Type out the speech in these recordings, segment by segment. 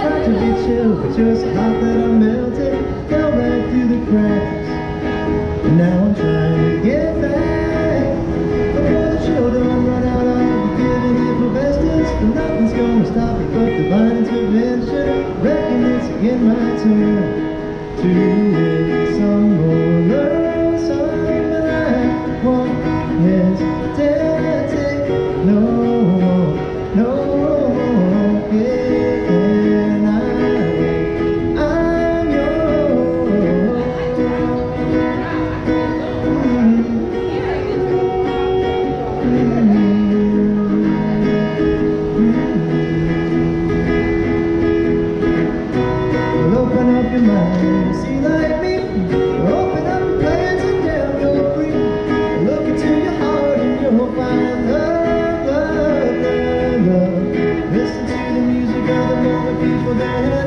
Try to be chill, but just hot that I melted, Fell back through the cracks. And now I'm trying to get back. Before the chill don't run out I'll be giving it my best But nothing's gonna stop me. but divine intervention. Reckon it's in my turn to live for them.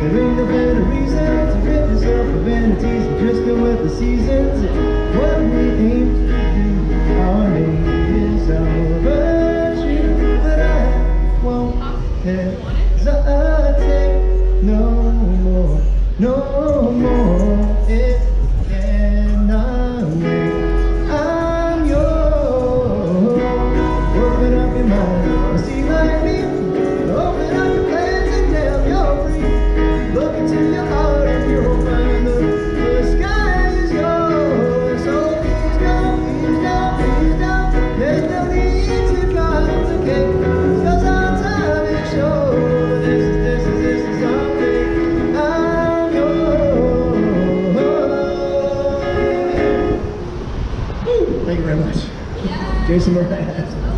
There ain't no better reason to rid yourself of vanities and drifting with the seasons. What we aim to do, our name is our virtue, but I won't hesitate no more, no more. Thank you very much. Jason Mraz.